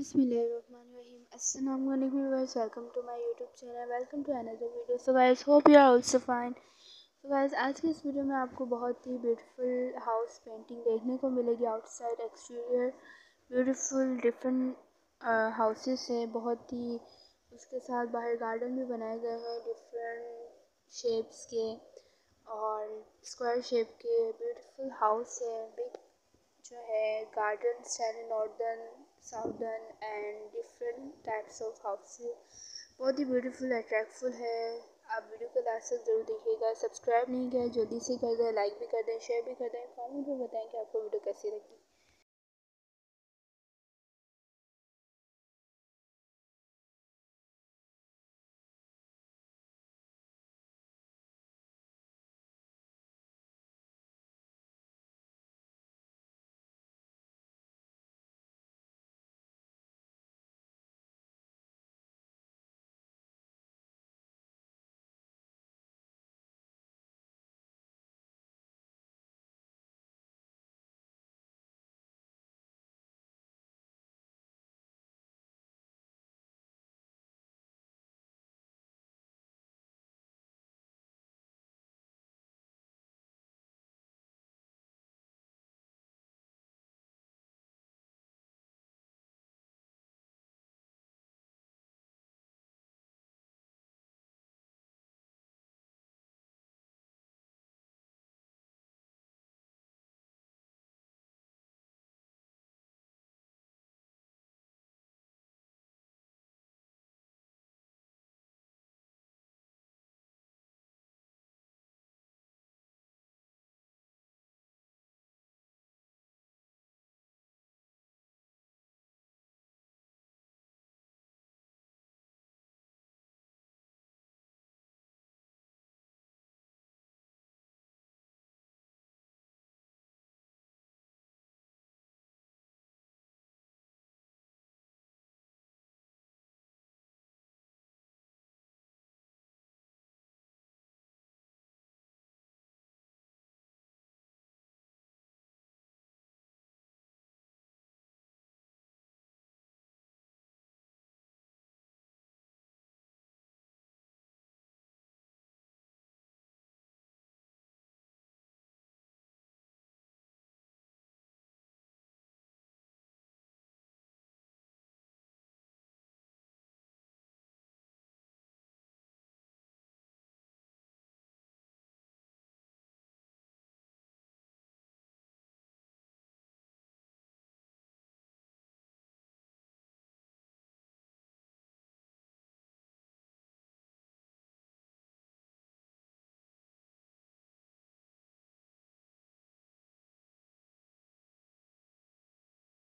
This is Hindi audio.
Assalamu आज के इस वीडियो में आपको बहुत ही ब्यूटीफुल हाउस पेंटिंग देखने को मिलेगी outside exterior beautiful different houses हैं. बहुत ही उसके साथ बाहर गार्डन भी बनाए गए हैं. डिफरेंट शेप्स के और स्क्वायर शेप के. ब्यूटीफुल हाउस है. बिग जो है garden style northern southern and different types of houses बहुत ही ब्यूटीफुल अट्रैक्टफुल है। आप वीडियो को लास्ट तक ज़रूर देखिएगा। सब्सक्राइब नहीं किया जल्दी से कर दें लाइक भी कर दें शेयर भी कर दें कमेंट में बताएँ कि आपको वीडियो कैसी लगी।